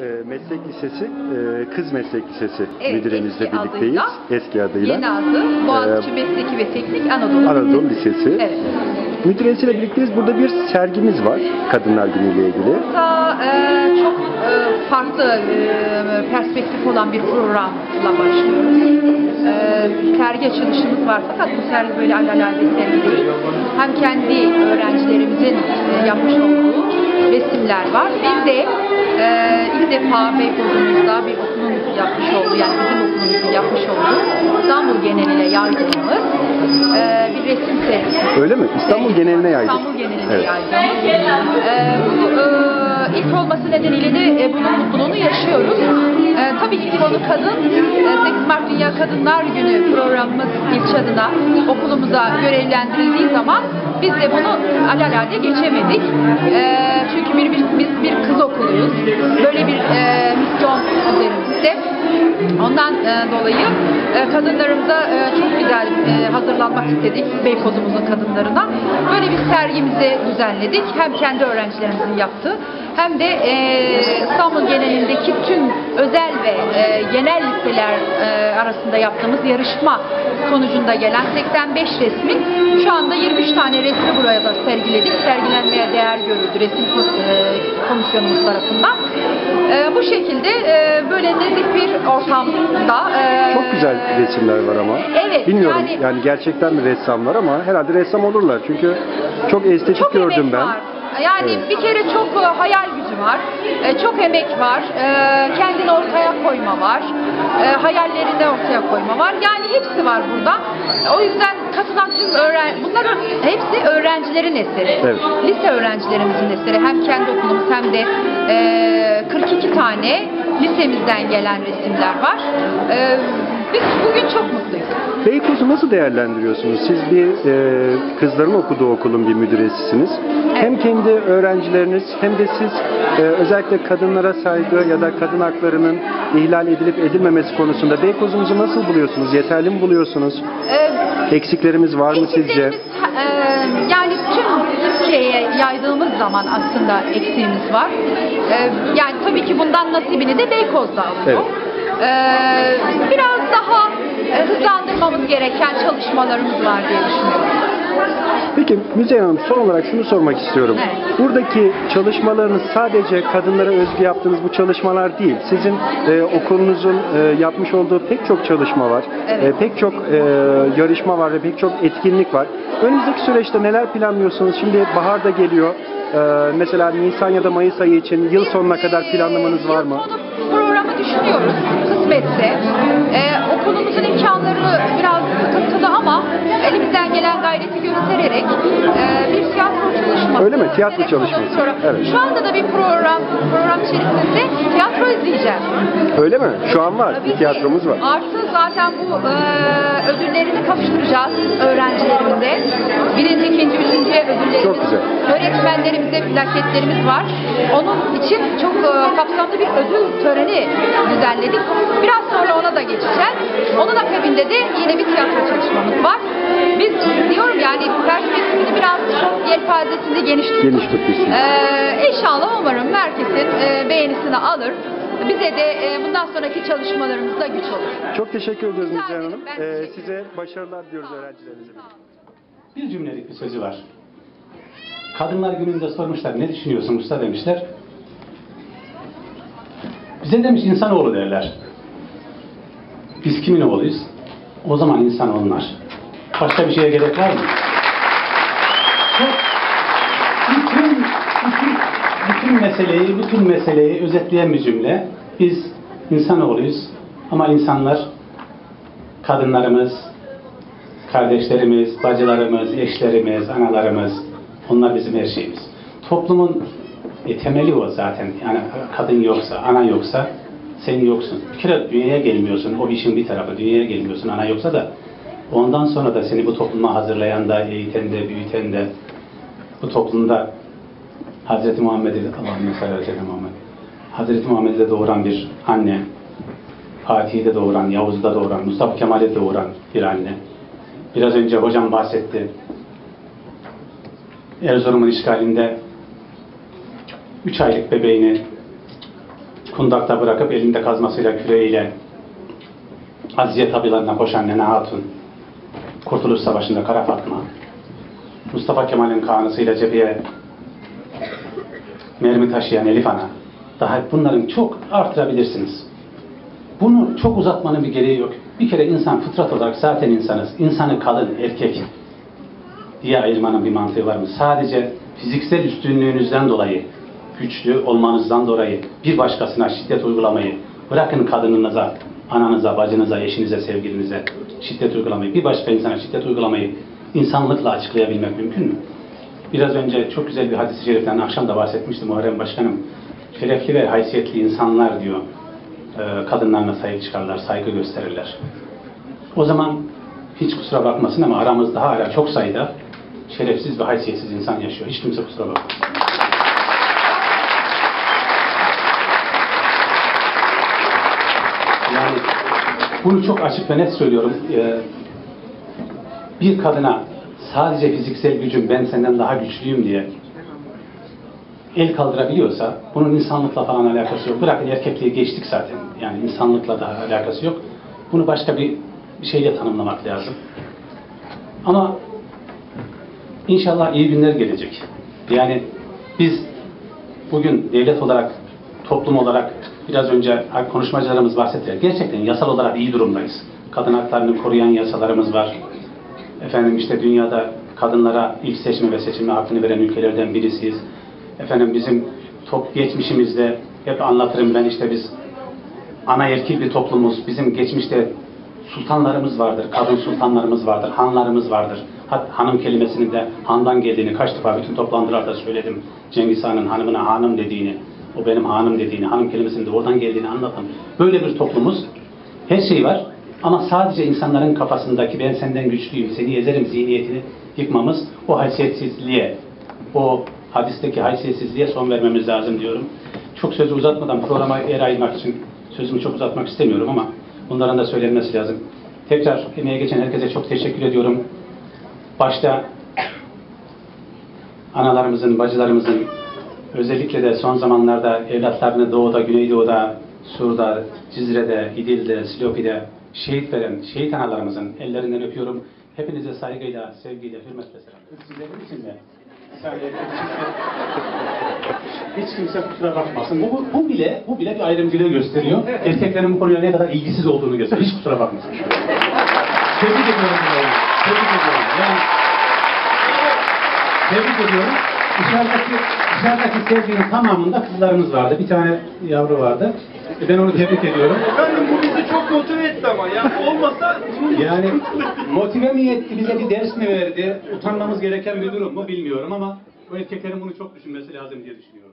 e, Meslek Lisesi, e, Kız Meslek Lisesi Evet, müdüremizle eski birlikteyiz. adıyla. Eski adıyla. Yeni adı Boğaziçi Mesleki ve Teknik Anadolu. Anadolu Lisesi. Evet. Müdüresiyle birlikteyiz. Burada bir sergimiz var Kadınlar Günü ile ilgili. Burada e, çok e, farklı e, perspektif olan bir programla başlıyoruz. E, sergi açılışımız var fakat bu sergi böyle alelade sergi değil. Hem kendi öğrencilerimizin e, yapmış olduğu resimler var. Bir de e, ilk defa Beykoz'umuzda bir okulun yapmış olduğu yani bizim okulumuzun yapmış olduğu İstanbul geneline yaydığımız e, bir resim sergisi. Öyle mi? İstanbul geneline yaydık. İstanbul geneline Evet. yaydığımız. Ee, bu e, ilk olması nedeniyle de e, bunun mutluluğunu yaşıyoruz. E, tabii ki konu kadın. E, 8 Mart Dünya Kadınlar Günü programımız ilçe adına okulumuza görevlendirildiği zaman biz de bunu alalade geçemedik. E, çünkü bir, bir- biz bir kız okuluyuz. Böyle bir e, misyon üzerimizde. Ondan e, dolayı e, kadınlarımıza e, çok güzel e, hazırlanmak istedik Beykoz'umuzun kadınlarına. Böyle bir sergimizi düzenledik. Hem kendi öğrencilerimizin yaptığı hem de e, İstanbul genelindeki tüm özel ve e, genel liseler e, arasında yaptığımız yarışma sonucunda gelen 85 resmin şu anda 23 tane resmi buraya da sergiledik. Sergilenmeye değer görüldü resim e, komisyonumuz tarafından. E, bu şekilde e, böyle nezih bir ortamda e, Çok güzel resimler var ama. Evet, Bilmiyorum yani- yani, gerçekten mi ressamlar ama herhalde ressam olurlar. Çünkü çok estetik çok gördüm ben. var. Yani bir kere çok e, hayal gücü var, e, çok emek var, e, kendini ortaya koyma var, e, hayallerini ortaya koyma var. Yani hepsi var burada. O yüzden katılan tüm öğren bunların hepsi öğrencilerin eseri. Evet. Lise öğrencilerimizin eseri. Hem kendi okulumuz hem de e, 42 tane lisemizden gelen resimler var. E, biz bugün çok mutluyuz. Beykoz'u nasıl değerlendiriyorsunuz? Siz bir e, kızların okuduğu okulun bir müdüresisiniz. Hem kendi öğrencileriniz hem de siz e, özellikle kadınlara saygı ya da kadın haklarının ihlal edilip edilmemesi konusunda Beykoz'umuzu nasıl buluyorsunuz? Yeterli mi buluyorsunuz? E, Eksiklerimiz var mı sizce? E, yani tüm Türkiye'ye yaydığımız zaman aslında eksiğimiz var. E, yani tabii ki bundan nasibini de Beykoz'da alıyor. Evet. E, biraz daha hızlandırmamız gereken çalışmalarımız var diye düşünüyorum. Peki Müzeyyen Hanım son olarak şunu sormak istiyorum. Evet. Buradaki çalışmalarınız sadece kadınlara özgü yaptığınız bu çalışmalar değil. Sizin e, okulunuzun e, yapmış olduğu pek çok çalışma var. Evet. E, pek çok e, yarışma var ve pek çok etkinlik var. Önümüzdeki süreçte neler planlıyorsunuz? Şimdi bahar da geliyor. E, mesela Nisan ya da Mayıs ayı için yıl sonuna kadar planlamanız var mı? Programı düşünüyoruz kısmetse. E, gelen gayreti göstererek e, bir tiyatro çalışması. Öyle mi? Tiyatro çalışması. Evet. Şu anda da bir program program içerisinde tiyatro izleyeceğiz. Öyle mi? Şu an var. Tabii Bir tiyatromuz var. Artı zaten bu e, ödüllerini kavuşturacağız öğrencilerimize. Birinci, ikinci, üçüncü ödüllerimiz. Çok güzel. Öğretmenlerimize plaketlerimiz var. Onun için çok e, kapsamlı bir ödül töreni düzenledik. Biraz sonra ona da geçeceğiz. Onun akabinde de yine bir tiyatro çalışmamız var. Biz diyorum yani perspektifini biraz yelpazesini geniş tuttuk. Geniş tutmuşsunuz. Ee, inşallah umarım herkesin e, beğenisini alır. Bize de e, bundan sonraki çalışmalarımızda güç olur. Çok teşekkür ediyoruz Rica Müzeyyen Hanım. E, teşekkür size başarılar diliyoruz öğrencilerinize. Bir cümlelik bir sözü var. Kadınlar gününde sormuşlar ne düşünüyorsun usta demişler. Bize demiş insanoğlu derler. Biz kimin oğluyuz? O zaman insan onlar. Başka bir şeye gerek var mı? Bütün, bütün, bütün meseleyi, bütün meseleyi özetleyen bir cümle. Biz insanoğluyuz ama insanlar kadınlarımız, kardeşlerimiz, bacılarımız, eşlerimiz, analarımız, onlar bizim her şeyimiz. Toplumun e, temeli o zaten. Yani kadın yoksa, ana yoksa sen yoksun. Bir kere dünyaya gelmiyorsun, o işin bir tarafı. Dünyaya gelmiyorsun, ana yoksa da ondan sonra da seni bu topluma hazırlayan da, eğiten de, büyüten de bu toplumda Hz. Muhammed'i, Allah'ın aleyhi ve Muhammed, Hz. Muhammed'i de doğuran bir anne, Fatih'i de doğuran, Yavuz'u da doğuran, Mustafa Kemal'i de doğuran bir anne. Biraz önce hocam bahsetti. Erzurum'un işgalinde 3 aylık bebeğini kundakta bırakıp elinde kazmasıyla küreğiyle Azize tabilarına koşan Nene Hatun, Kurtuluş Savaşı'nda Kara Fatma, Mustafa Kemal'in kanısıyla cepheye mermi taşıyan Elif Ana, daha bunların çok artırabilirsiniz. Bunu çok uzatmanın bir gereği yok. Bir kere insan fıtrat olarak zaten insanız. İnsanı kadın, erkek diye ayırmanın bir mantığı var mı? Sadece fiziksel üstünlüğünüzden dolayı, güçlü olmanızdan dolayı bir başkasına şiddet uygulamayı, bırakın kadınınıza, ananıza, bacınıza, eşinize, sevgilinize şiddet uygulamayı, bir başka insana şiddet uygulamayı insanlıkla açıklayabilmek mümkün mü? Biraz önce çok güzel bir hadis-i şeriften akşam da bahsetmiştim Muharrem Başkanım. Şerefli ve haysiyetli insanlar diyor, e, kadınlarına sahip çıkarlar, saygı gösterirler. O zaman hiç kusura bakmasın ama aramızda hala çok sayıda şerefsiz ve haysiyetsiz insan yaşıyor. Hiç kimse kusura bakmasın. Yani bunu çok açık ve net söylüyorum. Ee, bir kadına sadece fiziksel gücüm ben senden daha güçlüyüm diye el kaldırabiliyorsa bunun insanlıkla falan alakası yok. Bırakın erkekliği geçtik zaten. Yani insanlıkla da alakası yok. Bunu başka bir, şeyle tanımlamak lazım. Ama inşallah iyi günler gelecek. Yani biz bugün devlet olarak, toplum olarak biraz önce konuşmacılarımız bahsettiler. Gerçekten yasal olarak iyi durumdayız. Kadın haklarını koruyan yasalarımız var. Efendim işte dünyada kadınlara ilk seçme ve seçilme hakkını veren ülkelerden birisiyiz. Efendim bizim top geçmişimizde hep anlatırım ben işte biz ana erkil bir toplumuz. Bizim geçmişte sultanlarımız vardır, kadın sultanlarımız vardır, hanlarımız vardır. Hat, hanım kelimesinin de handan geldiğini kaç defa bütün toplantılarda söyledim. Cengiz Han'ın hanımına hanım dediğini, o benim hanım dediğini, hanım kelimesinin de oradan geldiğini anlattım. Böyle bir toplumuz. Her şey var. Ama sadece insanların kafasındaki ben senden güçlüyüm, seni ezerim zihniyetini yıkmamız o haysiyetsizliğe, o hadisteki haysiyetsizliğe son vermemiz lazım diyorum. Çok sözü uzatmadan programa yer ayırmak için sözümü çok uzatmak istemiyorum ama bunların da söylenmesi lazım. Tekrar emeğe geçen herkese çok teşekkür ediyorum. Başta analarımızın, bacılarımızın özellikle de son zamanlarda evlatlarını doğuda, güneydoğuda, Sur'da, Cizre'de, İdil'de, Silopi'de şehit veren şehit analarımızın ellerinden öpüyorum. Hepinize saygıyla, sevgiyle, hürmetle selam. Sizlerin için de hiç kimse kusura bakmasın. Bu, bu bile bu bile bir ayrımcılığı gösteriyor. Erkeklerin bu konuya ne kadar ilgisiz olduğunu gösteriyor. Hiç kusura bakmasın. Tebrik ediyorum. Tebrik ediyorum. Yani tebrik ediyorum. Dışarıdaki, dışarıdaki sevginin tamamında kızlarımız vardı. Bir tane yavru vardı. E, Ben onu tebrik ediyorum. Efendim bu bizi çok motive etti ama ya olmasa bunun Yani motive mi etti, bize bir ders mi verdi? Utanmamız gereken bir durum mu bilmiyorum ama bu erkeklerin bunu çok düşünmesi lazım diye düşünüyorum.